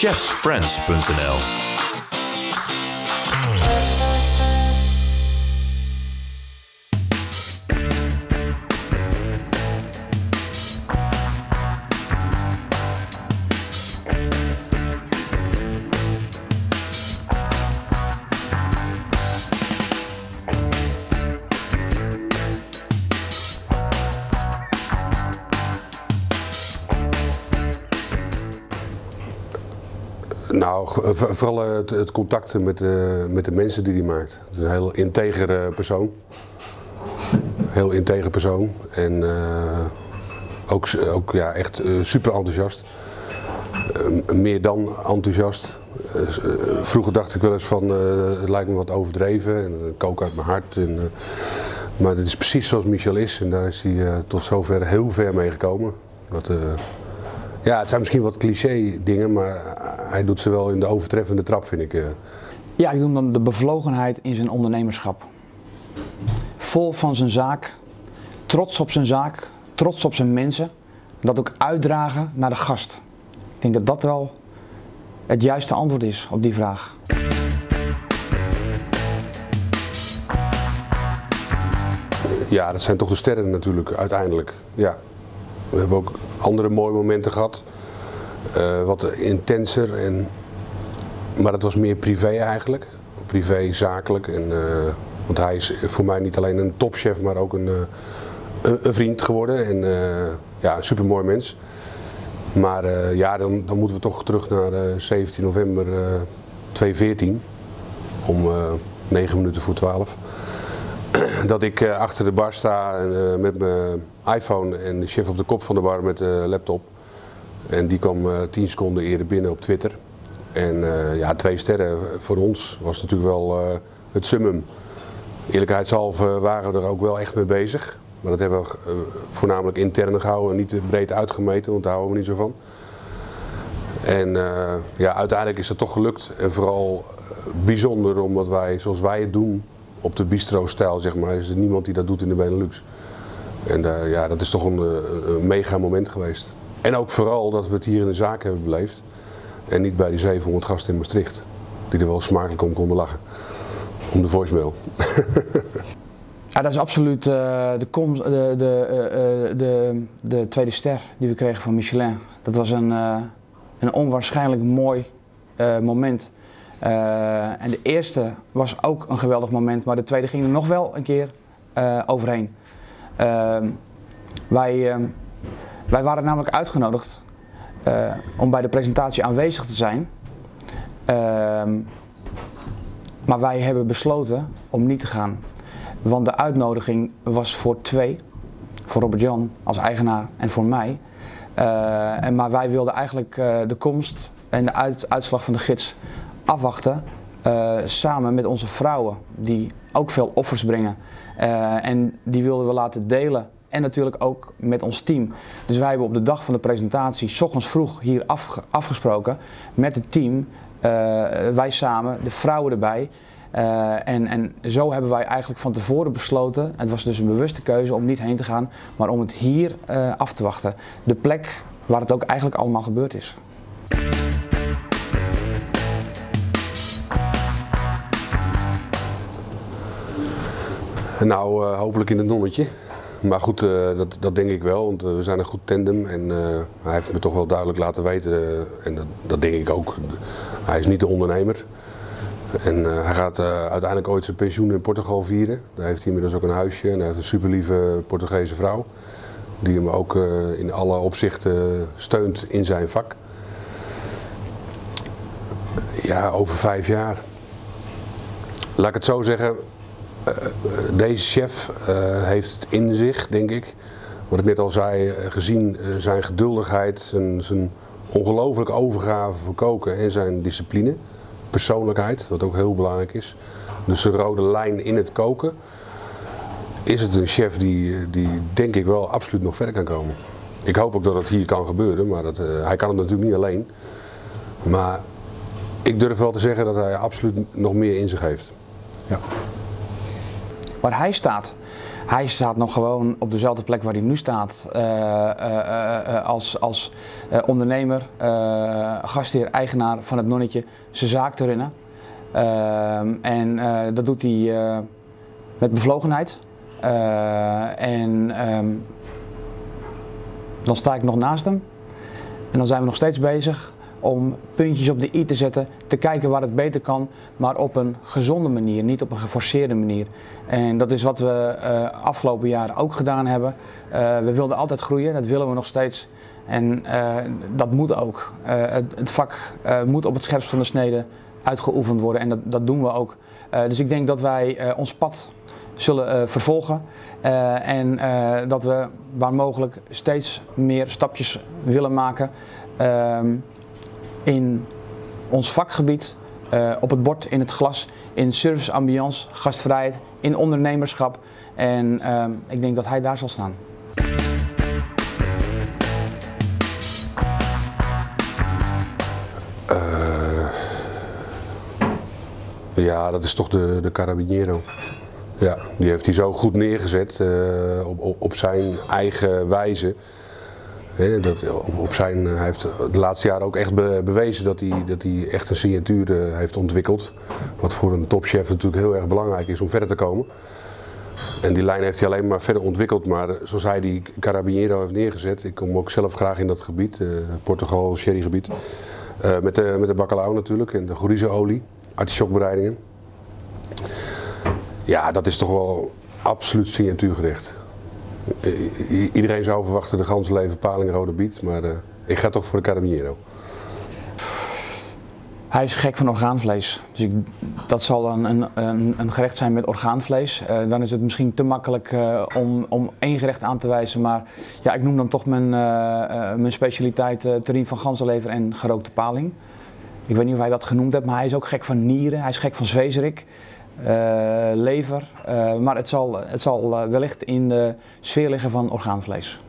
chefsfriends.nl Nou, v- vooral het, het contact met de, met de mensen die hij maakt. Het is een heel integere persoon. Heel integer persoon. En eh, ook, ook ja, echt eh, super enthousiast. Eh, meer dan enthousiast. Eh, eh, vroeger dacht ik wel eens van, eh, het lijkt me wat overdreven. En kook uit mijn hart. En, eh, maar het is precies zoals Michel is. En daar is hij eh, tot zover heel ver mee gekomen. Eh, ja, het zijn misschien wat cliché dingen, maar hij doet ze wel in de overtreffende trap, vind ik. eh. Ja, ik noem dan de bevlogenheid in zijn ondernemerschap. Vol van zijn zaak, trots op zijn zaak, trots op zijn mensen. Dat ook uitdragen naar de gast. Ik denk dat dat wel het juiste antwoord is op die vraag. Ja, dat zijn toch de sterren natuurlijk, uiteindelijk. Ja. We hebben ook andere mooie momenten gehad. eh, wat intenser, en, maar dat was meer privé eigenlijk. Privé, zakelijk. En, eh, want hij is voor mij niet alleen een topchef, maar ook een, eh, een, vriend geworden. En ja, een supermooi mens. Maar ja, dan, dan moeten we toch terug naar eh, 17 november eh 2014. Om eh 9 minuten voor 12 dat ik eh, achter de bar sta en, eh, met mijn iPhone en de chef op de kop van de bar met de laptop. En die kwam eh 10 seconden eerder binnen op Twitter. En ja, twee sterren voor ons was natuurlijk wel het summum. Eerlijkheidshalve waren we er ook wel echt mee bezig. Maar dat hebben we voornamelijk intern gehouden, niet breed uitgemeten, want daar houden we niet zo van. En ja, uiteindelijk is dat toch gelukt. En vooral bijzonder omdat wij, zoals wij het doen, op de bistro-stijl zeg maar, is er niemand die dat doet in de Benelux. En eh, ja, dat is toch een, eh, een mega moment geweest. En ook vooral dat we het hier in de zaak hebben beleefd. En niet bij die 700 gasten in Maastricht. Die er wel smakelijk om konden lachen. Om de voicemail. Ja, dat is absoluut eh, de, de, de, de, de tweede ster die we kregen van Michelin. Dat was een, een onwaarschijnlijk mooi moment. Eh, en de eerste was ook een geweldig moment, maar de tweede ging er nog wel een keer eh, overheen. Ehm, wij, ehm, wij waren namelijk uitgenodigd eh, om bij de presentatie aanwezig te zijn. Ehm, maar wij hebben besloten om niet te gaan. Want de uitnodiging was voor twee. Voor Robert-Jan als eigenaar en voor mij. En, maar wij wilden eigenlijk de komst en de uit- uitslag van de gids afwachten. eh, samen met onze vrouwen, die ook veel offers brengen. Eh, en die wilden we laten delen. En natuurlijk ook met ons team. Dus wij hebben op de dag van de presentatie, s ochtends vroeg hier afge- afgesproken met het team. eh, wij samen, de vrouwen erbij. En, en zo hebben wij eigenlijk van tevoren besloten, het was dus een bewuste keuze om niet heen te gaan, maar om het hier af te wachten. De plek waar het ook eigenlijk allemaal gebeurd is. Nou, eh, hopelijk in het nonnetje. Maar goed, eh, dat, dat denk ik wel, want eh, we zijn een goed tandem. En hij heeft me toch wel duidelijk laten weten, en dat, dat denk ik ook, hij is niet de ondernemer. En hij gaat uiteindelijk ooit zijn pensioen in Portugal vieren. Daar heeft hij inmiddels ook een huisje en hij heeft een superlieve Portugese vrouw. Die hem ook in alle opzichten steunt in zijn vak. Ja, over vijf jaar. Laat ik het zo zeggen, deze chef eh, heeft het in zich, denk ik. Wat ik net al zei, eh, gezien eh, zijn geduldigheid, zijn, zijn ongelooflijke overgave voor koken en zijn discipline, persoonlijkheid, wat ook heel belangrijk is. Dus de rode lijn in het koken. Is het een chef die, die denk ik wel absoluut nog verder kan komen. Ik hoop ook dat het hier kan gebeuren, maar dat, eh, hij kan het natuurlijk niet alleen. Maar ik durf wel te zeggen dat hij absoluut nog meer in zich heeft. Ja. Waar hij staat. Hij staat nog gewoon op dezelfde plek waar hij nu staat. als als ondernemer, gastheer, eigenaar van het nonnetje, zijn zaak te runnen. En dat doet hij met bevlogenheid. en ehm, dan sta ik nog naast hem. En dan zijn we nog steeds bezig om puntjes op de i te zetten, te kijken waar het beter kan, maar op een gezonde manier, niet op een geforceerde manier. En dat is wat we uh, afgelopen jaren ook gedaan hebben. Uh, we wilden altijd groeien, dat willen we nog steeds. En uh, dat moet ook. Het, het, vak moet op het scherpst van de snede uitgeoefend worden en dat, dat doen we ook. dus ik denk dat wij ons pad zullen vervolgen en dat we waar mogelijk steeds meer stapjes willen maken. Ehm, in ons vakgebied, uh, op het bord, in het glas, in service, ambiance, gastvrijheid, in ondernemerschap. En uh, ik denk dat hij daar zal staan. Uh, ja, dat is toch de, de Carabiniero. Ja, die heeft hij zo goed neergezet op, op, op zijn eigen wijze dat, op, zijn, hij heeft de laatste jaren ook echt bewezen dat hij, dat hij echt een signatuur eh, heeft ontwikkeld. Wat voor een topchef natuurlijk heel erg belangrijk is om verder te komen. En die lijn heeft hij alleen maar verder ontwikkeld. Maar zoals hij die Carabiniero heeft neergezet, ik kom ook zelf graag in dat gebied, Portugal, sherrygebied. Uh, met, de, met de bacalao natuurlijk en de artichokbereidingen. Ja, dat is toch wel absoluut signatuurgerecht. Iedereen zou verwachten de ganzenleven paling rode biet, maar uh, ik ga toch voor de Carabiniero. Hij is gek van orgaanvlees. Dus ik, dat zal een, een, een, gerecht zijn met orgaanvlees. Uh, dan is het misschien te makkelijk uh, om, om één gerecht aan te wijzen. Maar ja, ik noem dan toch mijn, mijn specialiteit uh, terrine van ganzenlever en gerookte paling. Ik weet niet of hij dat genoemd hebt, maar hij is ook gek van nieren. Hij is gek van zwezerik. Eh, lever. Eh, maar het zal, het zal eh, wellicht in de sfeer liggen van orgaanvlees.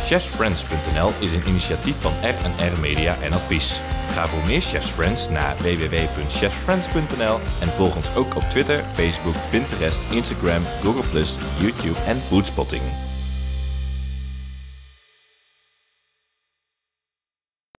Chefsfriends.nl is een initiatief van R&R Media en Advies. Ga voor meer Chefs Friends naar www.chefsfriends.nl en volg ons ook op Twitter, Facebook, Pinterest, Instagram, Google+, YouTube en Foodspotting.